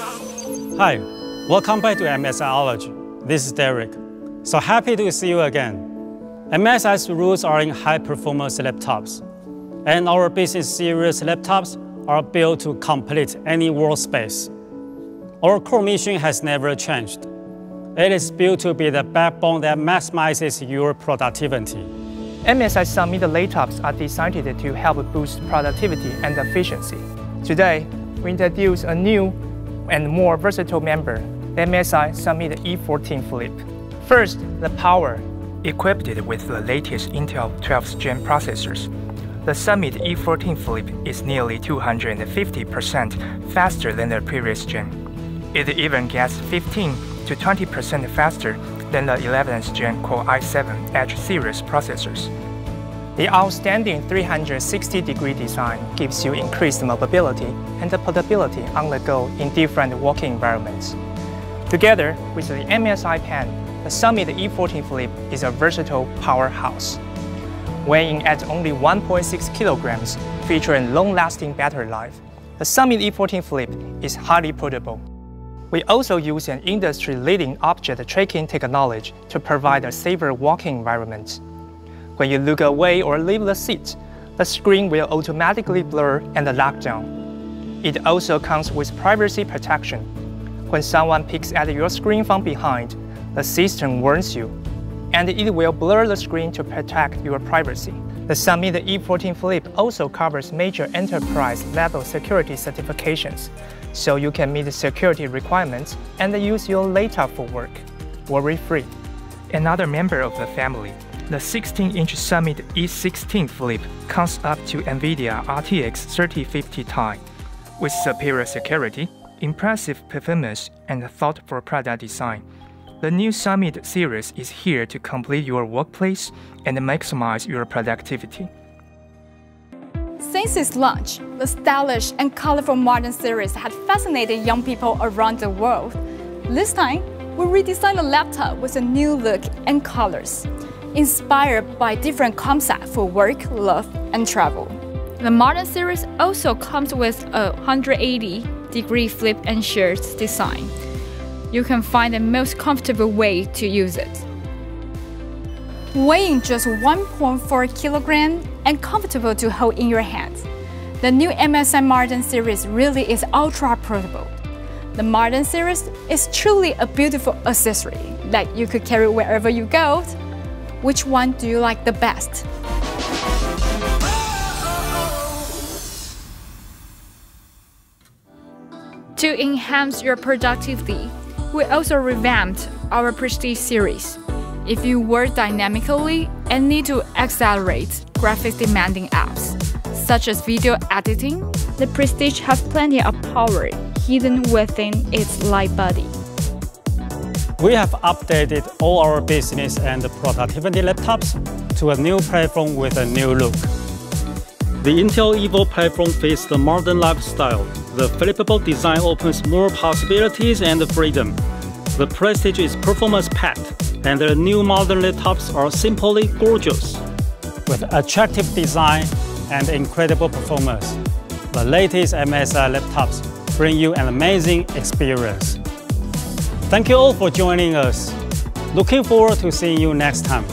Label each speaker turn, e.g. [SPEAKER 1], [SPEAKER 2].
[SPEAKER 1] Hi, welcome back to MSIology. This is Derek. So happy to see you again. MSI's roots are in high-performance laptops, and our business series laptops are built to complete any workspace. Our core mission has never changed. It is built to be the backbone that maximizes your productivity.
[SPEAKER 2] MSI Summit laptops are designed to help boost productivity and efficiency. Today, we introduce a new and more versatile member, the MSI Summit E14 Flip. First, the power. Equipped with the latest Intel 12th Gen processors, the Summit E14 Flip is nearly 250% faster than the previous gen. It even gets 15 to 20% faster than the 11th Gen Core i7 H series processors. The outstanding 360-degree design gives you increased mobility and portability on the go in different working environments. Together with the MSI Pen, the Summit E14 Flip is a versatile powerhouse. Weighing at only 1.6 kilograms, featuring long-lasting battery life, the Summit E14 Flip is highly portable. We also use an industry-leading object tracking technology to provide a safer working environment. When you look away or leave the seat, the screen will automatically blur and lock down. It also comes with privacy protection. When someone peeks at your screen from behind, the system warns you, and it will blur the screen to protect your privacy. The Summit E14 Flip also covers major enterprise-level security certifications, so you can meet security requirements and use your laptop for work, worry-free. Another member of the family, the 16-inch Summit E16 Flip comes up to NVIDIA RTX 3050 Ti. With superior security, impressive performance, and thoughtful product design, the new Summit series is here to complete your workplace and maximize your productivity.
[SPEAKER 3] Since its launch, the stylish and colorful modern series had fascinated young people around the world. This time, we redesigned the laptop with a new look and colors, inspired by different concepts for work, love, and travel. The modern series also comes with a 180 degree flip and share design. You can find the most comfortable way to use it. Weighing just 1.4 kilogram and comfortable to hold in your hands, the new MSI Modern series really is ultra portable. The Modern series is truly a beautiful accessory that you could carry wherever you go. Which one do you like the best? To enhance your productivity, we also revamped our Prestige series. If you work dynamically and need to accelerate graphics demanding apps, such as video editing, the Prestige has plenty of power hidden within its light body.
[SPEAKER 1] We have updated all our business and productivity laptops to a new platform with a new look. The Intel Evo platform fits the modern lifestyle. The flippable design opens more possibilities and freedom. The Prestige is performance-packed, and the new modern laptops are simply gorgeous. With attractive design and incredible performance, the latest MSI laptops bring you an amazing experience. Thank you all for joining us. Looking forward to seeing you next time.